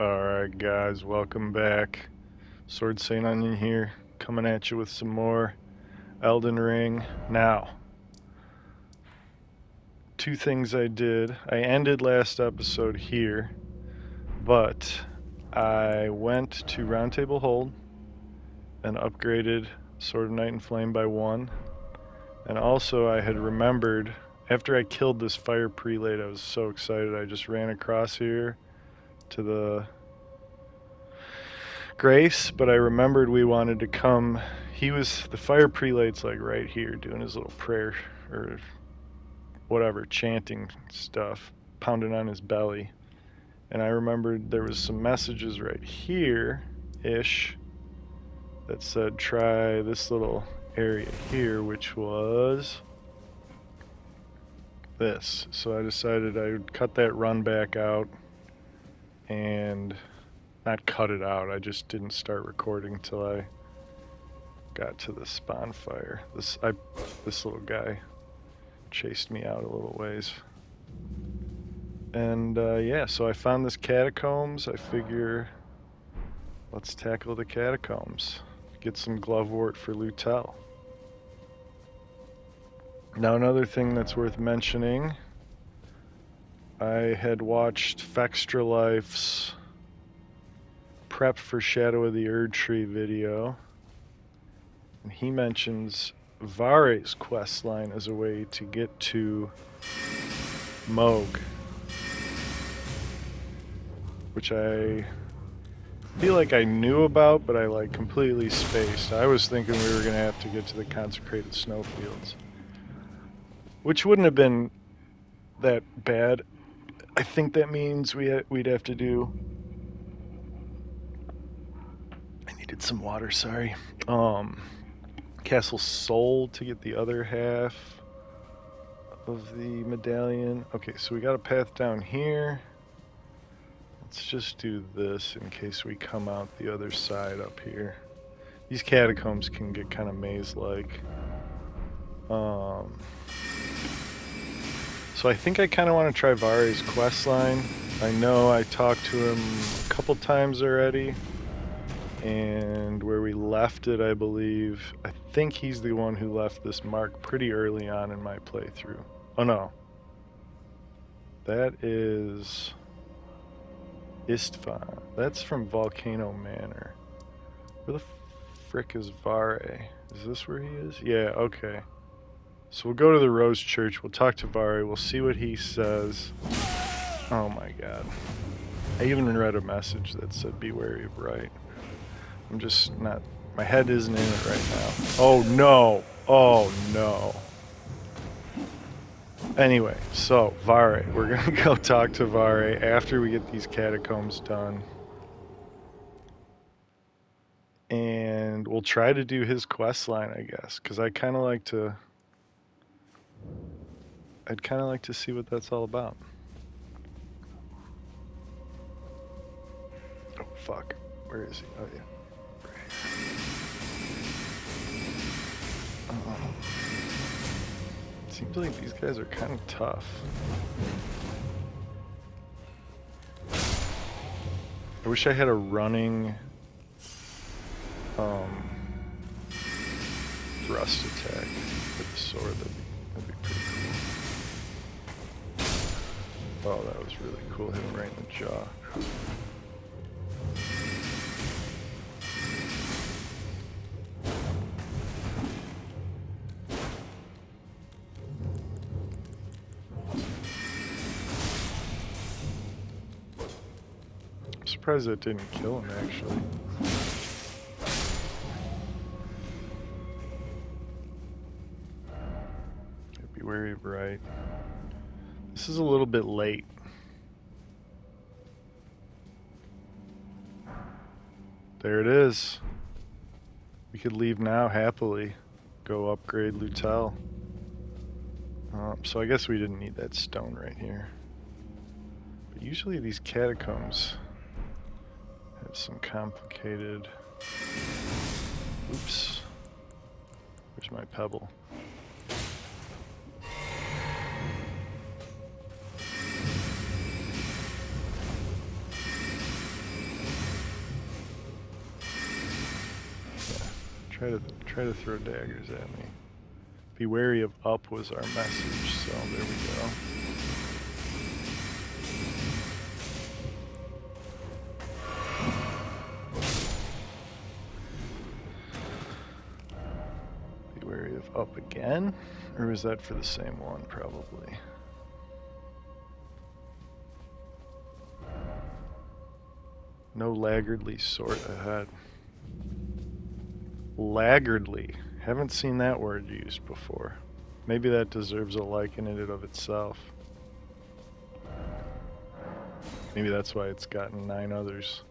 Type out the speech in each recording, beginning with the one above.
Alright guys, welcome back. Sword Saint Onion here, coming at you with some more Elden Ring. Now, two things I did. I ended last episode here, but I went to Roundtable Hold and upgraded Sword of Night and Flame by one. And also I had remembered, after I killed this fire prelate, I was so excited, I just ran across here to the Grace, but I remembered we wanted to come. He was the fire prelate's like right here doing his little prayer or whatever, chanting stuff, pounding on his belly. And I remembered there was some messages right here ish that said try this little area here, which was this. So I decided I would cut that run back out and not cut it out. I just didn't start recording till I got to the spawn fire. This I this little guy chased me out a little ways. And uh, yeah, so I found this catacombs. I figure let's tackle the catacombs. Get some glovewort for Lhutel. Now another thing that's worth mentioning I had watched Fextralife's prep for Shadow of the Erdtree video. And he mentions Varré's quest line as a way to get to Mohg. Which I feel like I knew about, but I like completely spaced. I was thinking we were to have to get to the consecrated snowfields. Which wouldn't have been that bad I think that means we ha we'd have to do. I some water. Sorry. Um, Castle Sol to get the other half of the medallion. Okay, so we got a path down here. Let's just do this in case we come out the other side up here. These catacombs can get kind of maze-like. Um, so I think I kind of want to try Varré's quest line. I know I talked to him a couple times already. And where we left it, I believe, I think he's the one who left this mark pretty early on in my playthrough. Oh no. That is Istvan. That's from Volcano Manor. Where the frick is Varré? Is this where he is? Yeah, okay. So we'll go to the Rose Church, we'll talk to Varré, we'll see what he says. Oh my god. I even read a message that said be wary of right. I'm just not, my head isn't in it right now. Oh no, oh no. Anyway, so Varré, we're gonna go talk to Varré after we get these catacombs done. And we'll try to do his quest line, I guess, because I kind of like to I'd kind of like to see what that's all about. Oh, fuck. Where is he? Oh, yeah. Oh. Seems like these guys are kind of tough. I wish I had a running um, thrust attack with the sword. That'd be, that'd be pretty cool. Oh, that was really cool. Hit him right in the jaw. Surprised that didn't kill him, actually. Be wary of right. This is a little bit late. There it is. We could leave now happily. Go upgrade Lhutel. Uh, so I guess we didn't need that stone right here. But usually these catacombs some complicated... Oops. Where's my pebble? try to try to throw daggers at me. Be wary of up was our message, so there we go. Again, or was that for the same one? Probably. No laggardly sort ahead. Laggardly. Haven't seen that word used before. Maybe that deserves a like in and of itself. Maybe that's why it's gotten nine others.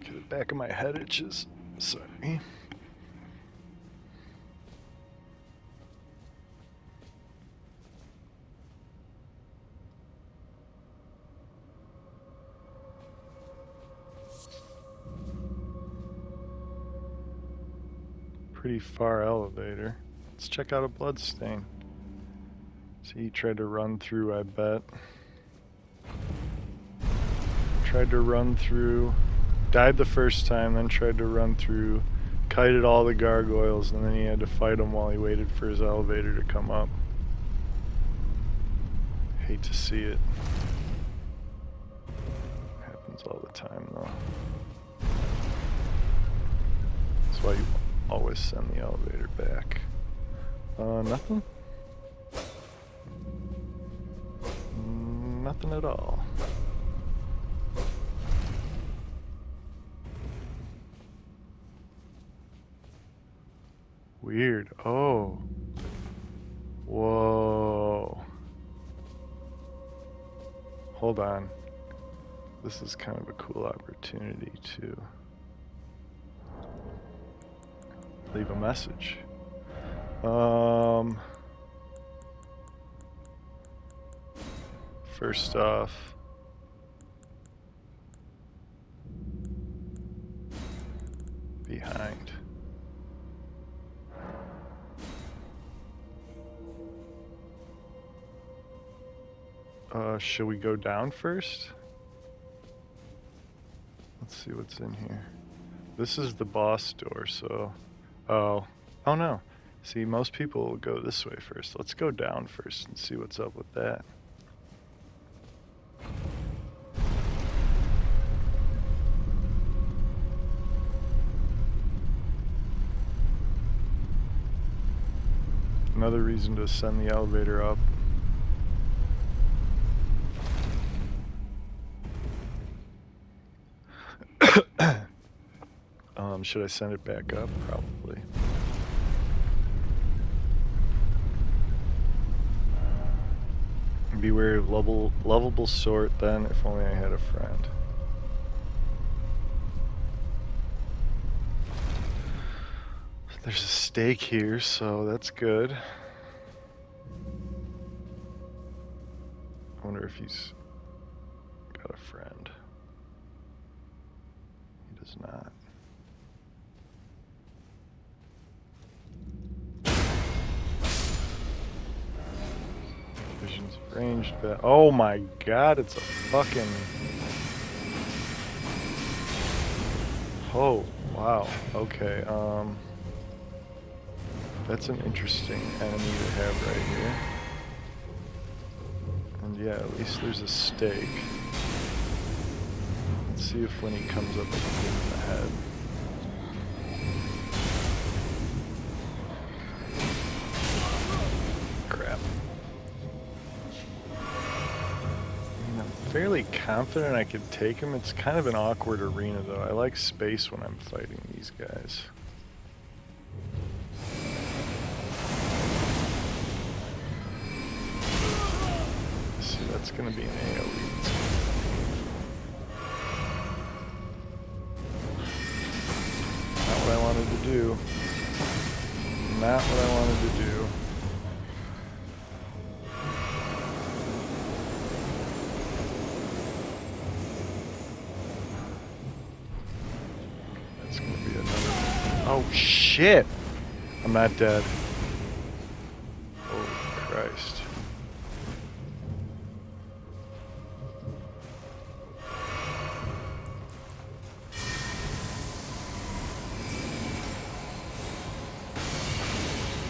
The back of my head itches. Sorry. Pretty far elevator. Let's check out a bloodstain. See, he tried to run through, I bet. Tried to run through, died the first time, then tried to run through, kited all the gargoyles, and then he had to fight them while he waited for his elevator to come up. Hate to see it. Happens all the time, though. Always send the elevator back. Uh, nothing? Nothing at all. Weird. Oh. Whoa. Hold on. This is kind of a cool opportunity too leave a message. Um, first off, behind. Uh, should we go down first? Let's see what's in here. This is the boss door, so Oh. Oh no. See, most people go this way first. Let's go down first and see what's up with that. Another reason to send the elevator up. Um, should I send it back up? Probably. Beware of lovable, lovable sort then, if only I had a friend. There's a stake here, so that's good. I wonder if he's got a friend. He does not. Ranged but Oh my god, it's a fucking... Oh, wow. Okay, um... That's an interesting enemy to have right here. And yeah, at least there's a stake. Let's see if when he comes up, I can hit him in the head. Fairly confident I could take him. It's kind of an awkward arena though. I like space when I'm fighting these guys. See, that's gonna be an AoE. Not what I wanted to do. Not what I wanted to do. shit! I'm not dead. Oh Christ.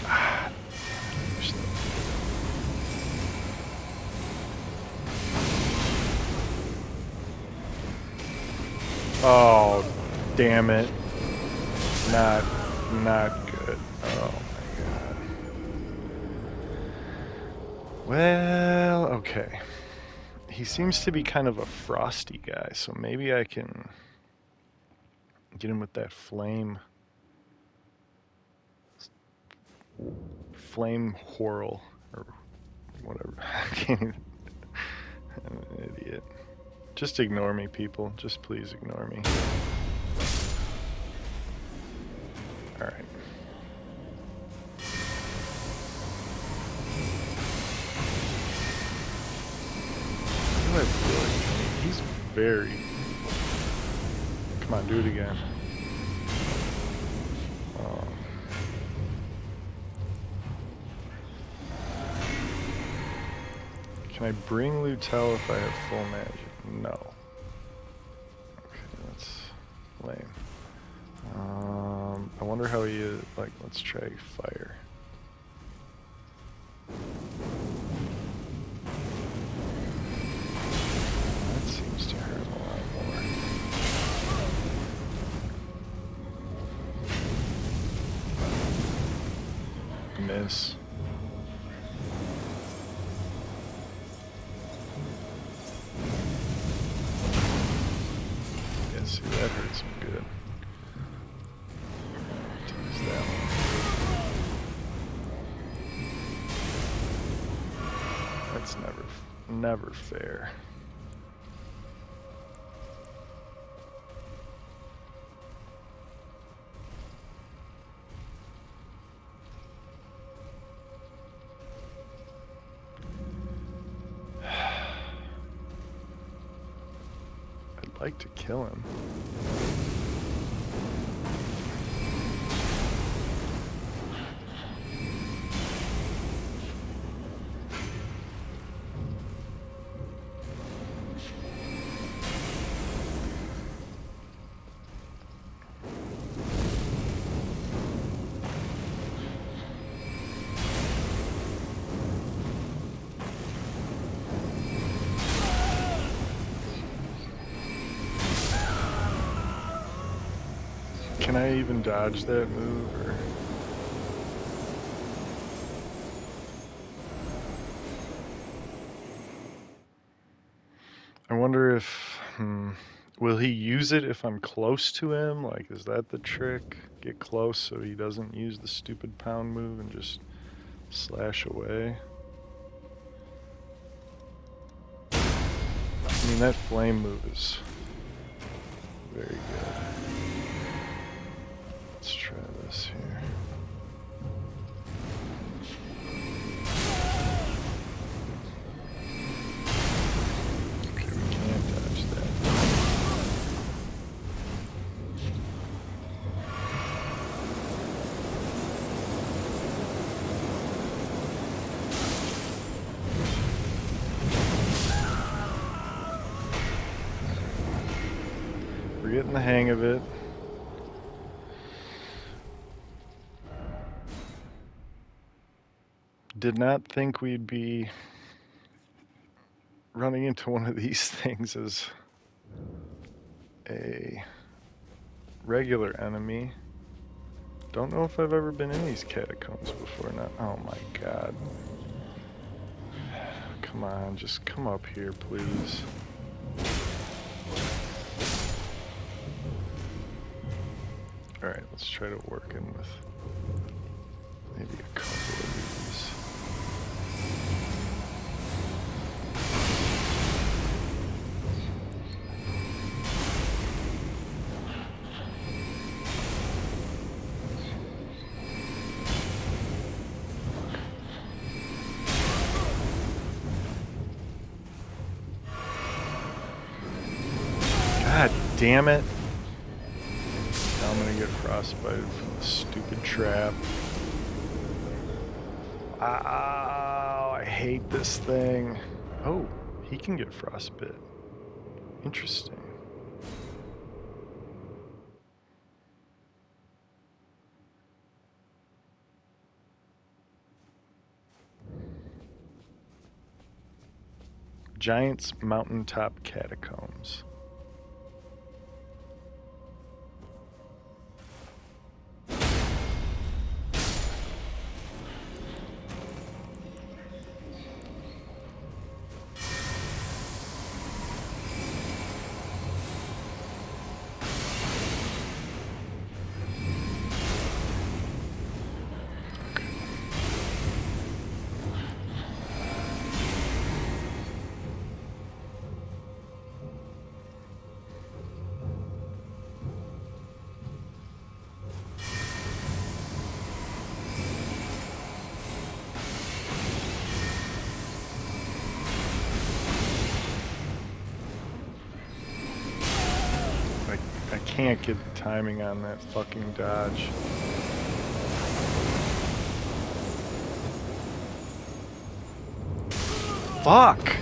Ah. Oh, damn it. Seems to be kind of a frosty guy, so maybe I can get him with that flame. Flame whirl, or whatever. I can't even. I'm an idiot. Just ignore me, people. Just please ignore me. Alright. Very... Come on, do it again. Um, Can I bring Lhutel if I have full magic? No. Okay, that's lame. Um, I wonder how he is. Like, let's try fire. Fair. I'd like to kill him. Can I even dodge that move or I wonder if hmm, will he use it if I'm close to him? Like is that the trick? Get close so he doesn't use the stupid pound move and just slash away. I mean that flame move is very good. Getting the hang of it. Did not think we'd be running into one of these things as a regular enemy. Don't know if I've ever been in these catacombs before. Not. Oh my god. Come on, just come up here, please. Alright, let's try to work in with maybe a couple of these. God damn it. Frostbite from the stupid trap. Ow, I hate this thing. Oh, he can get frostbit. Interesting. Giant's Mountaintop Catacombs. Can't get the timing on that fucking dodge. Fuck!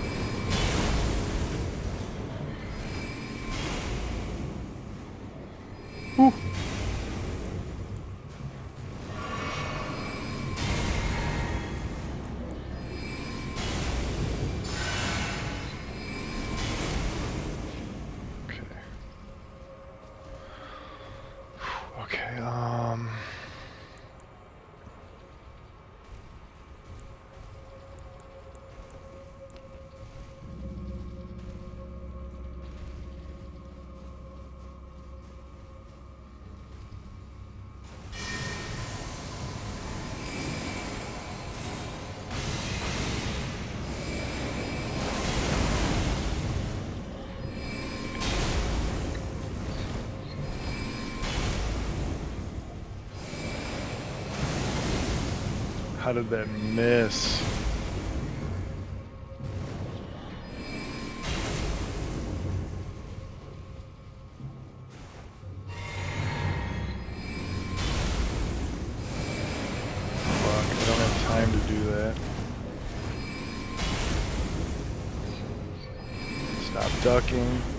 How did that miss? Fuck,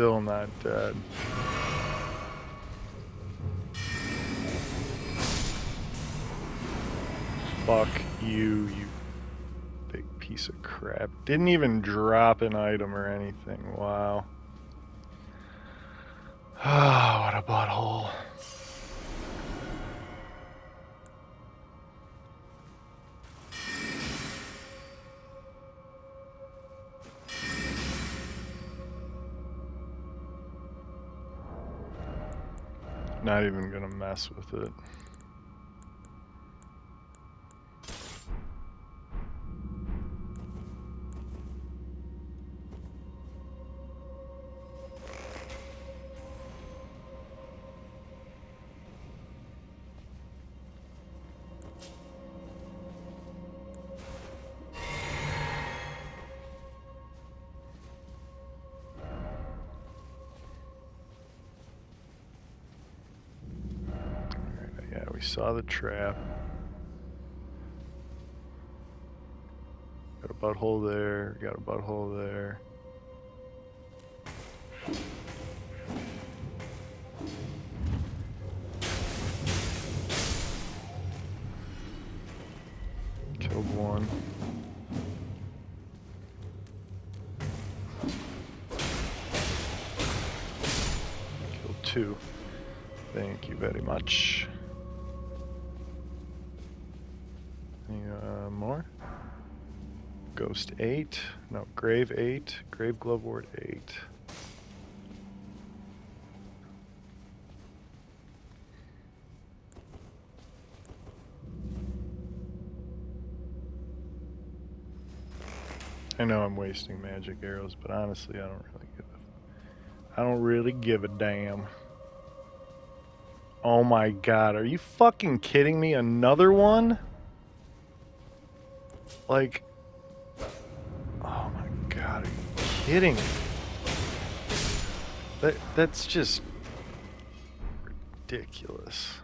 Still not dead. Fuck you, you big piece of crap. Didn't even drop an item or anything. Wow. Not even gonna mess with it. Saw the trap. Got a butthole there, got a butthole there. 8. No, Grave 8. Grave Glovewort 8. I know I'm wasting magic arrows, but honestly, I don't really give a, I don't really give a damn. Oh my god, are you fucking kidding me? Another one? Like, kidding? That that's just ridiculous.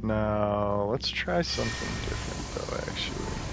Now, let's try something different though, actually.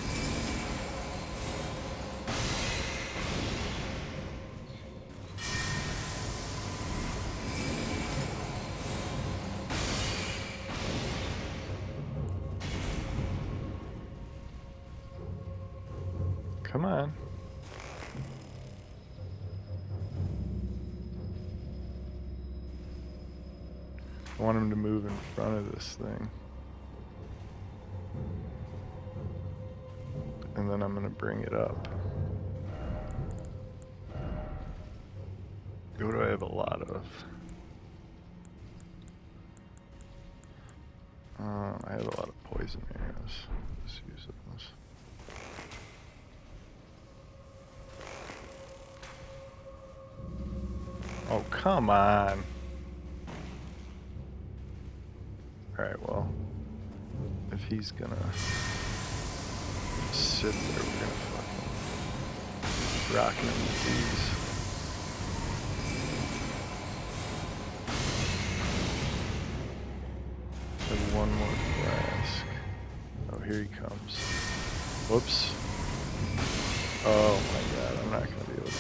Oh, come on. Alright, well, if he's gonna sit there, we're gonna fucking rock him with these. Have one more flask. Oh, here he comes. Whoops. Oh my god, I'm not gonna be able to do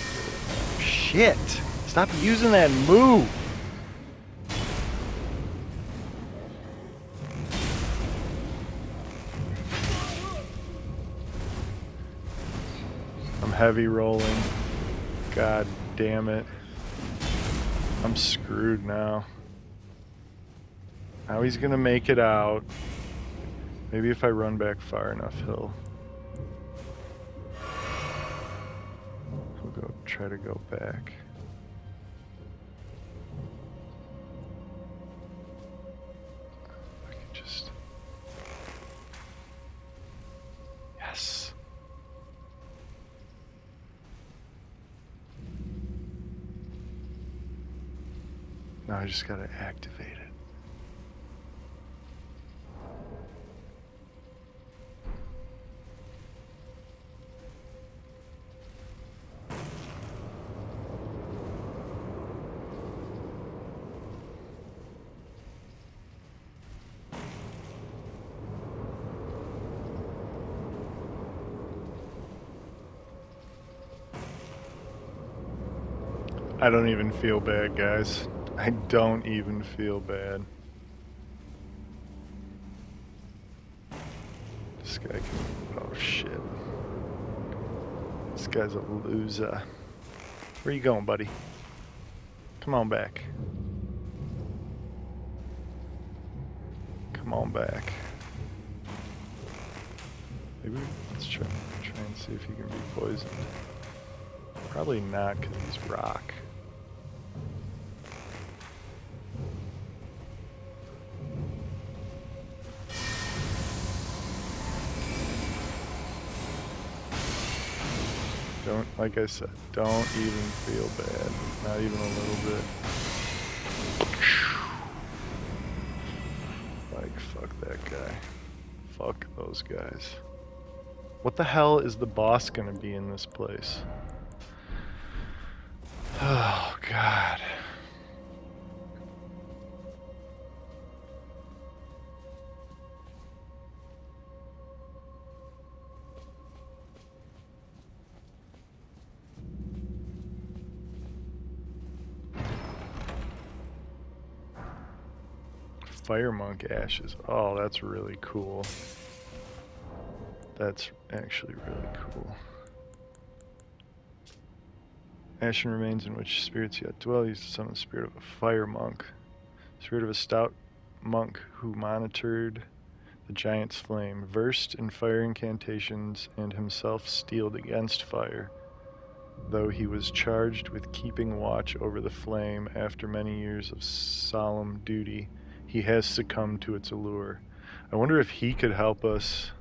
it. Shit! Stop using that move! I'm heavy rolling. God damn it. I'm screwed now. Now he's gonna make it out. Maybe if I run back far enough, he'll... He'll go try to go back. I just gotta activate it. I don't even feel bad, guys. I don't even feel bad. This guy can. Oh shit. This guy's a loser. Where you going, buddy? Come on back. Come on back. Maybe let's try, try and see if he can be poisoned. Probably not because he's rock. Like I said, don't even feel bad. Not even a little bit. Like, fuck that guy. Fuck those guys. What the hell is the boss gonna be in this place? Fire Monk Ashes. Oh, that's really cool. That's actually really cool. Ashen remains in which spirits yet dwell, used to summon the spirit of a fire monk. Spirit of a stout monk who monitored the giant's flame, versed in fire incantations and himself steeled against fire, though he was charged with keeping watch over the flame after many years of solemn duty, he has succumbed to its allure. I wonder if he could help us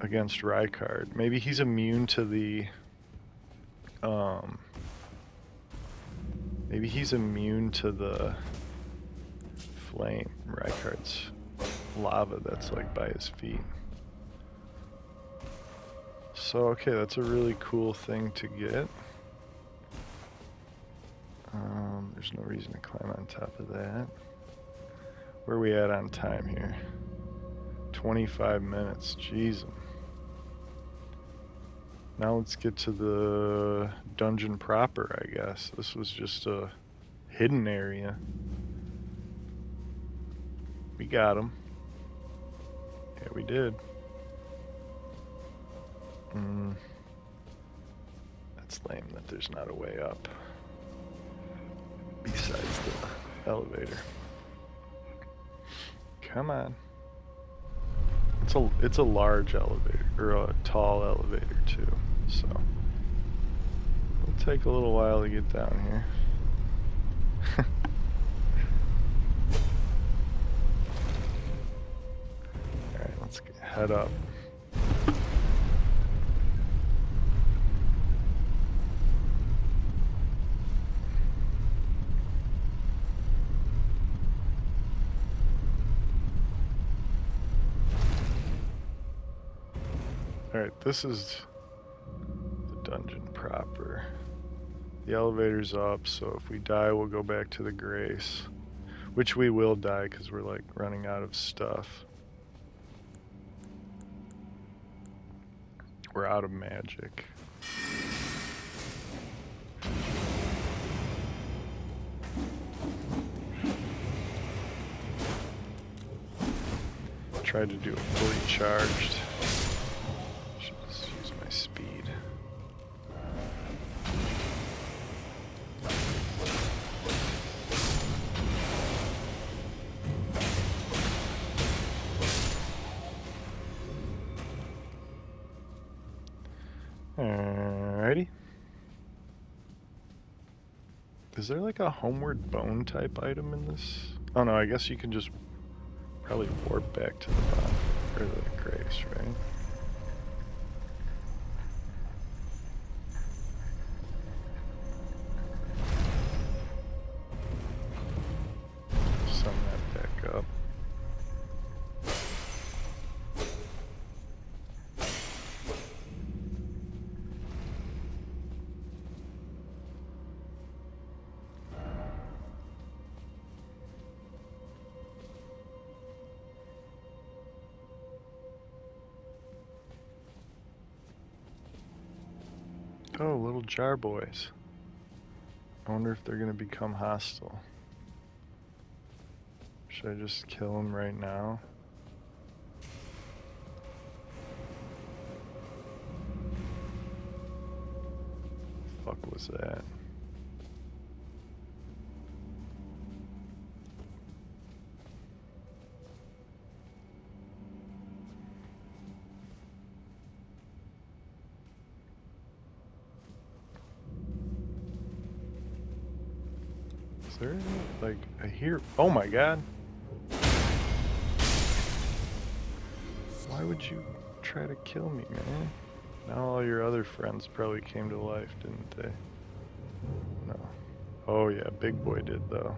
against Rykard. Maybe he's immune to the um maybe he's immune to the flame Rykard's lava that's like by his feet. So okay, that's a really cool thing to get. Um, there's no reason to climb on top of that. Where are we at on time here? 25 minutes. Jeez. Now let's get to the dungeon proper, I guess. This was just a hidden area. We got him. Yeah, we did. Mm. That's lame that there's not a way up. Besides the elevator. Come on. It's a it's a large elevator or a tall elevator too. So It'll take a little while to get down here. Alright, let's get, head up. Alright, this is the dungeon proper. The elevator's up, so if we die, we'll go back to the Grace. Which we will die because we're like running out of stuff. We're out of magic. Tried to do it fully charged. Is there like a homeward bone type item in this? Oh no, I guess you can just probably warp back to the bottom or the grace, right? Jar boys. I wonder if they're gonna become hostile. Should I just kill them right now? Fuck was that? I hear? Oh my god! Why would you try to kill me, man? Now all your other friends probably came to life, didn't they? No. Oh yeah, Big Boy did though.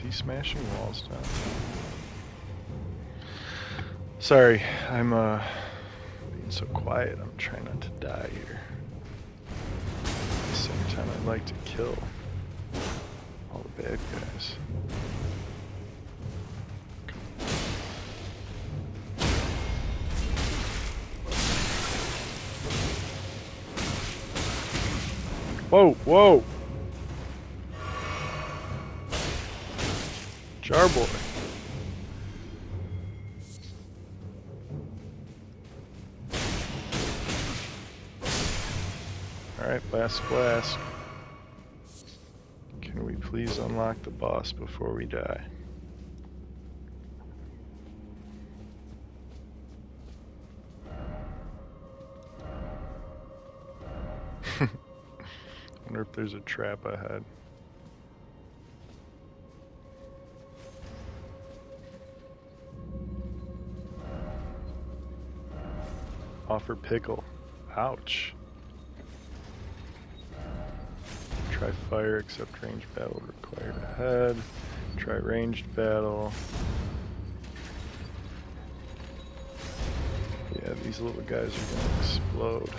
He smashing walls down? Sorry, I'm uh being so quiet. I'm trying not to die here. At the same time, I'd like to kill all the bad guys. Whoa, whoa! Alright, last blast. Can we please unlock the boss before we die? Wonder if there's a trap ahead. Offer pickle. Ouch. Try fire except range battle required ahead. Try ranged battle. Yeah, these little guys are gonna explode.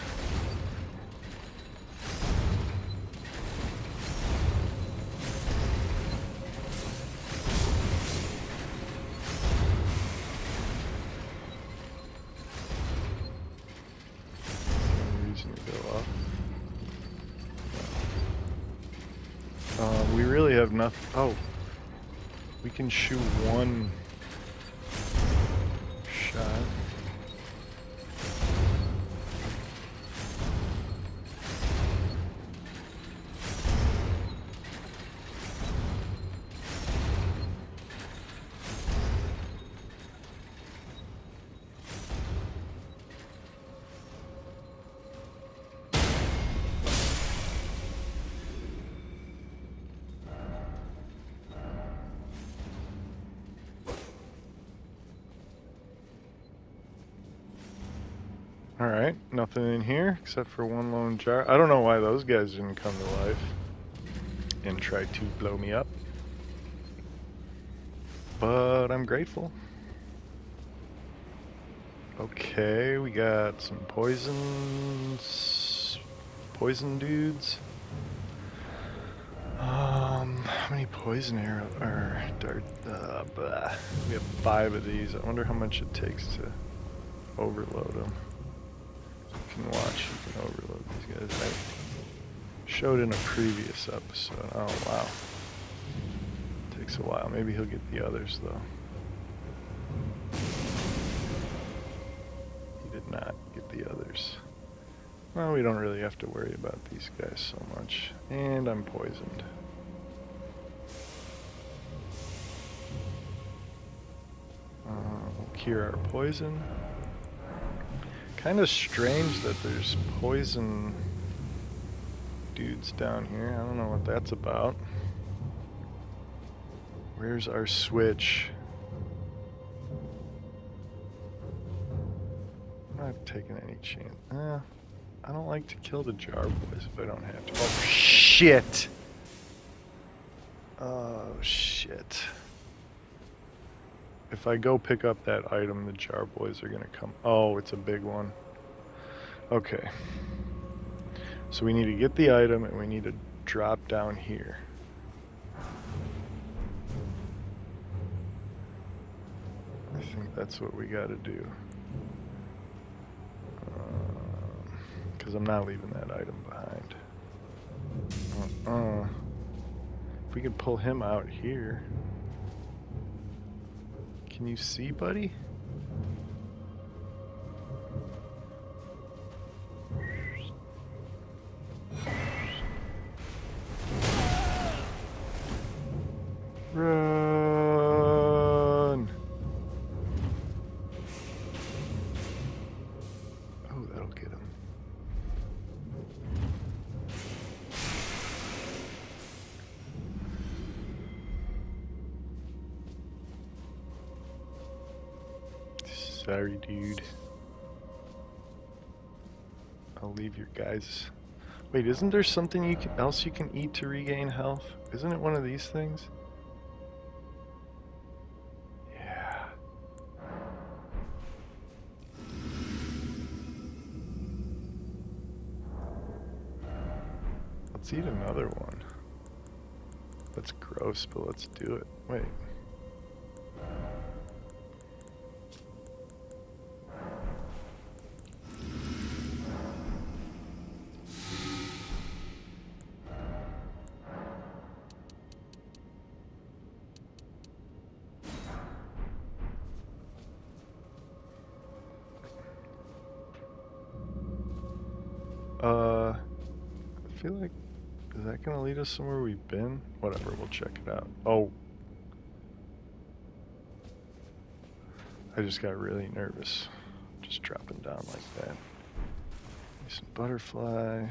We can shoot one nothing in here except for one lone jar. I don't know why those guys didn't come to life and try to blow me up. But I'm grateful. Okay, we got some poisons. Poison dudes. Um, how many poison arrow or dart? Uh. We have five of these. I wonder how much it takes to overload them can watch, you can overload these guys. I showed in a previous episode. Oh, wow. Takes a while. Maybe he'll get the others, though. He did not get the others. Well, we don't really have to worry about these guys so much. And I'm poisoned. Uh, we'll cure our poison. Kind of strange that there's poison dudes down here. I don't know what that's about. Where's our switch? I'm not taking any chance. Eh, I don't like to kill the jar boys if I don't have to. Oh, shit! Oh, shit. If I go pick up that item, the jar boys are gonna come. Oh, it's a big one. Okay. So we need to get the item and we need to drop down here. I think that's what we gotta do. Because um, I'm not leaving that item behind. Uh-uh. If we could pull him out here. Can you see, buddy? Wait, isn't there something you can, else you can eat to regain health? Isn't it one of these things? Yeah. Let's eat another one. That's gross, but let's do it. Wait. Feel like, is that gonna lead us somewhere we've been? Whatever, we'll check it out. Oh. I just got really nervous. Just dropping down like that. Some butterfly.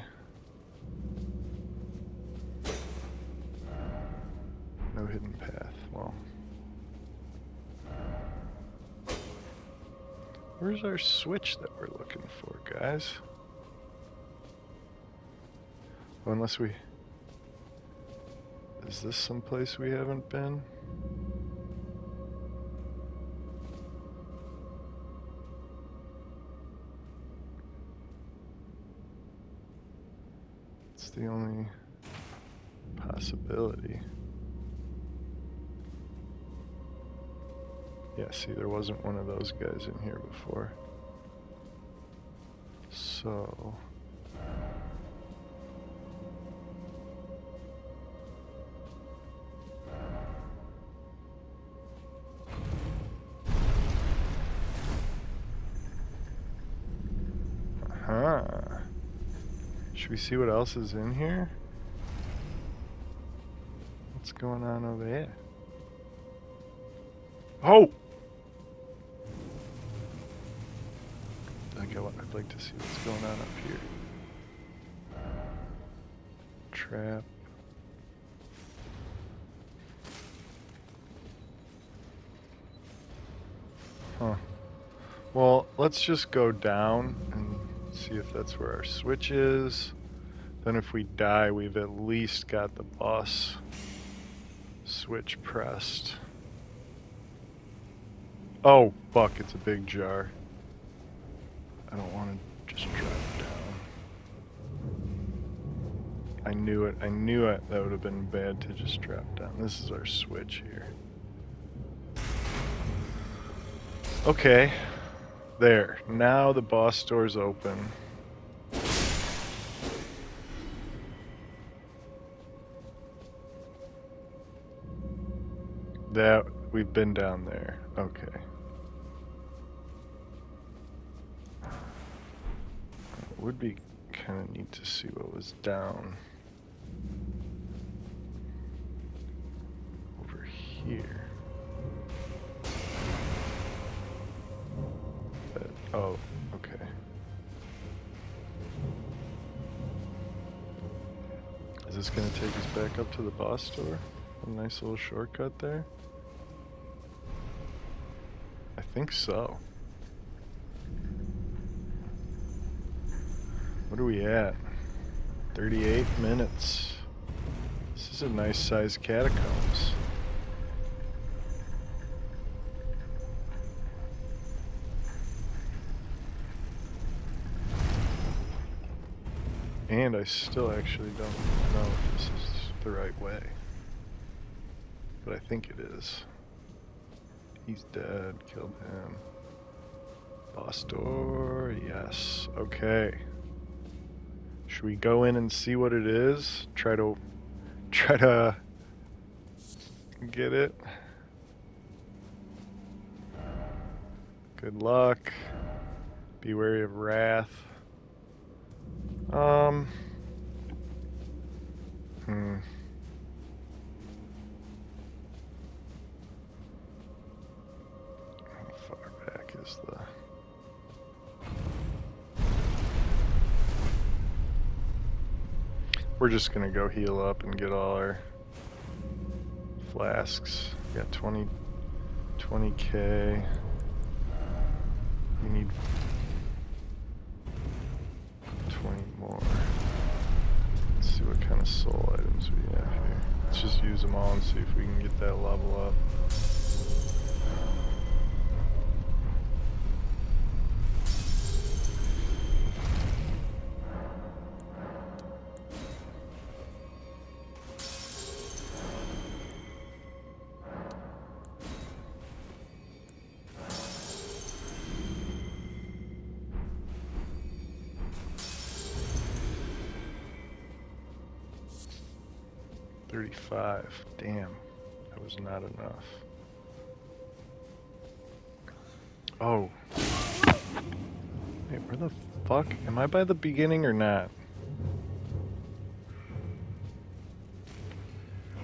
No hidden path. Well. Where's our switch that we're looking for, guys? Unless we... Is this someplace we haven't been? It's the only possibility. Yeah, see, there wasn't one of those guys in here before. So... Should we see what else is in here? What's going on over here? Oh! I, I'd like to see what's going on up here. Trap. Huh. Well, let's just go down and see if that's where our switch is. Then if we die, we've at least got the boss switch pressed. Oh, fuck, it's a big jar. I don't want to just drop it down. I knew it. I knew it. That would have been bad to just drop down. This is our switch here. Okay. There. Now the boss door's open. That we've been down there. Okay. would be kind of neat to see what was down over here. But, oh, okay. Is this going to take us back up to the boss store? A nice little shortcut there? I think so. What are we at? 38 minutes. This is a nice sized catacombs. And I still actually don't know if this is the right way. But I think it is. He's dead, killed him. Boss door, yes, okay. Should we go in and see what it is? Try to try to get it. Good luck. Be wary of wrath. Um. Hmm. We're just gonna go heal up and get all our flasks. We got 20, 20k. We need 20 more. Let's see what kind of soul items we have here. Let's just use them all and see if we can get that level up. 35. Damn. That was not enough. Oh. Wait, where the fuck? Am I by the beginning or not?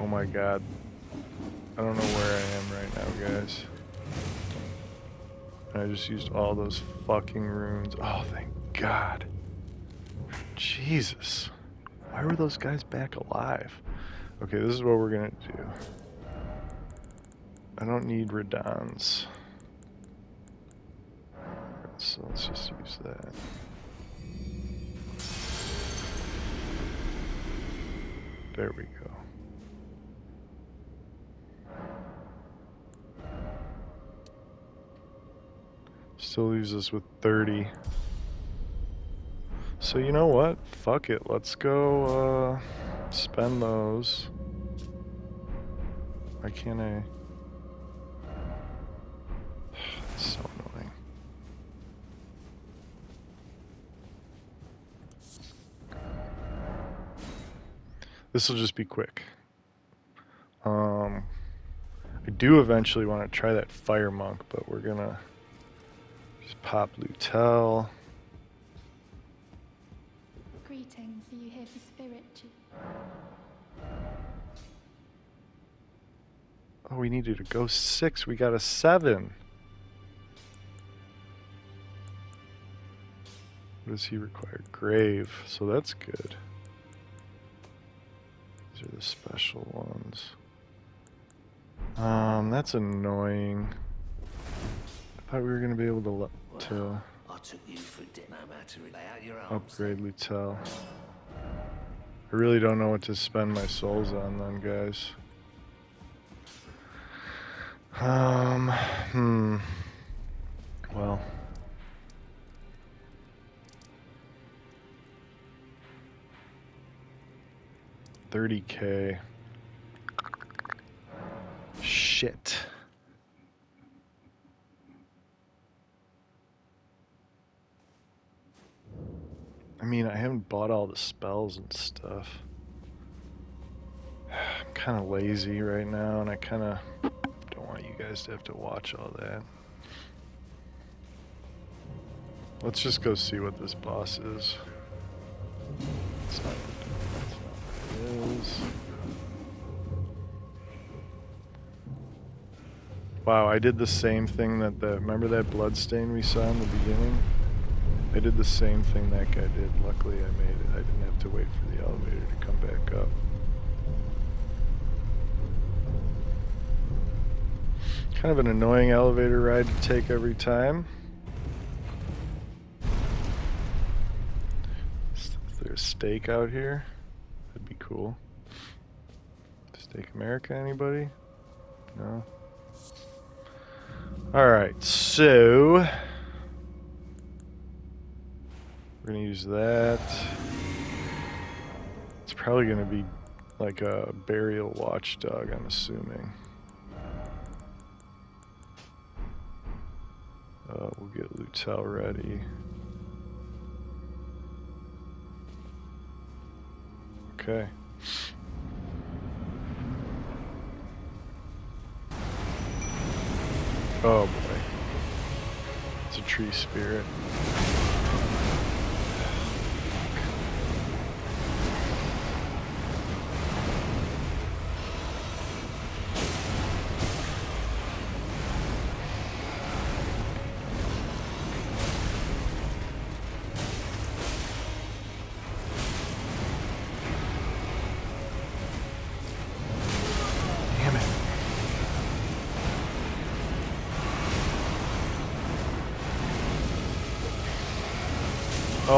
Oh my god. I don't know where I am right now, guys. I just used all those fucking runes. Oh, thank god. Jesus. Why were those guys back alive? Okay, this is what we're gonna do. I don't need Radahn's. So let's just use that. There we go. Still leaves us with 30. So you know what? Fuck it. Let's go, uh spend those. Why can't I? It's so annoying. This will just be quick. Um, I do eventually want to try that fire monk, but we're gonna just pop Lhutel. We needed to go six. We got a seven. What does he require? Grave. So that's good. These are the special ones. Um, that's annoying. I thought we were gonna be able to let to I took you for dead no matter lay out your arms. upgrade Lhutel. I really don't know what to spend my souls on then, guys. Um, hmm. Well. Thirty K. Shit. I mean, I haven't bought all the spells and stuff. I'm kind of lazy right now, and I kind of want you guys to have to watch all that. Let's just go see what this boss is. It's not, it is. Wow, I did the same thing that the remember that blood stain we saw in the beginning? I did the same thing that guy did. Luckily I made it. I didn't have to wait for the elevator to come back up. Kind of an annoying elevator ride to take every time. Is there a stake out here? That'd be cool. Stake of Marika, anybody? No? Alright, so... We're gonna use that. It's probably gonna be like a burial watchdog, I'm assuming. Uh, we'll get Lhutel ready. Okay. Oh boy. It's a tree spirit.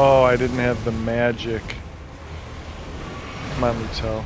Oh, I didn't have the magic. Come on, Lhutel.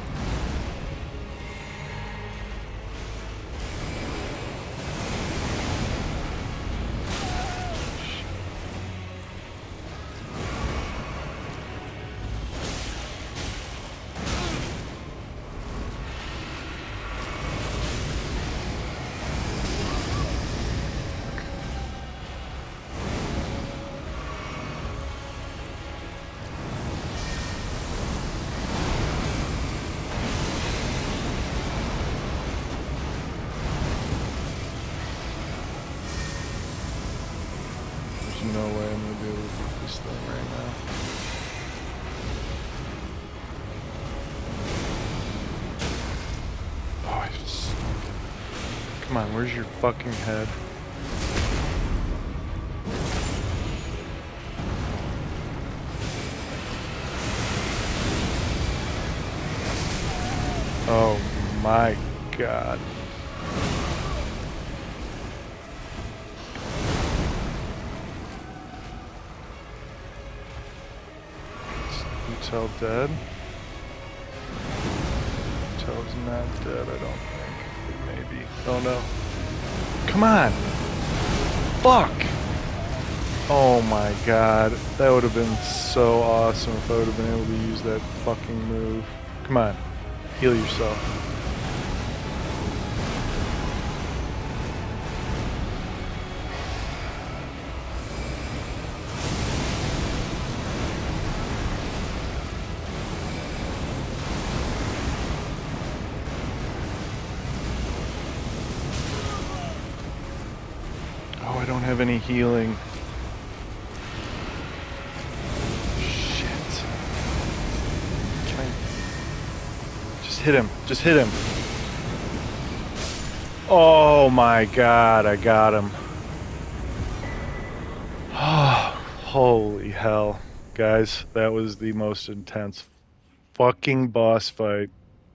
Fucking head? Oh my god. Lhutel dead? Lhutel's not dead, I don't think. Maybe. Oh no. Come on! Fuck! Oh my god. That would have been so awesome if I would have been able to use that fucking move. Come on. Heal yourself. Oh, I don't have any healing. Shit. Can I... Just hit him. Just hit him. Oh my god, I got him. Holy hell. Guys, that was the most intense fucking boss fight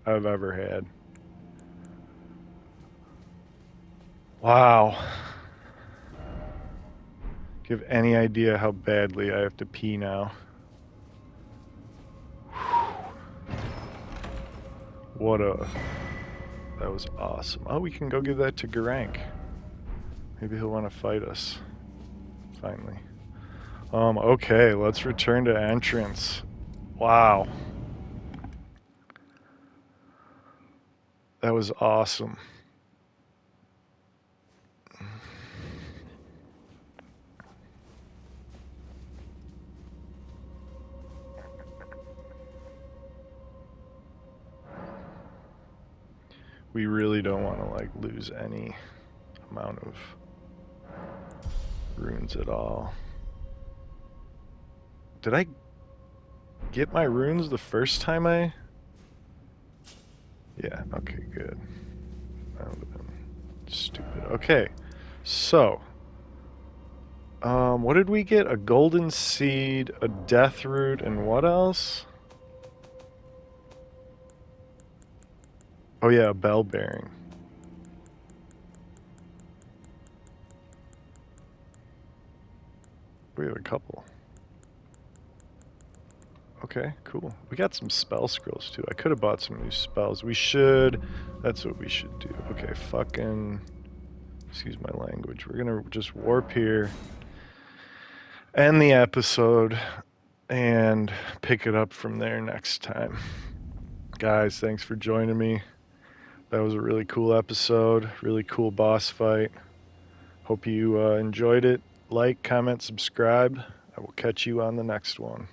I've ever had. Wow. Do you have any idea how badly I have to pee now? What a... That was awesome. Oh, we can go give that to Gurranq. Maybe he'll want to fight us. Finally. Um, okay, let's return to entrance. Wow. That was awesome. We really don't want to like lose any amount of runes at all. Did I get my runes the first time I... Yeah, okay, good. That would have been stupid. Okay, so... Um, what did we get? A golden seed, a death root, and what else? Oh yeah, a bell bearing. We have a couple. Okay, cool. We got some spell scrolls too. I could have bought some new spells. We should. That's what we should do. Okay, fucking. Excuse my language. We're gonna just warp here, end the episode, and pick it up from there next time. Guys, thanks for joining me. That was a really cool episode. Really cool boss fight. Hope you uh, enjoyed it. Like, comment, subscribe. I will catch you on the next one.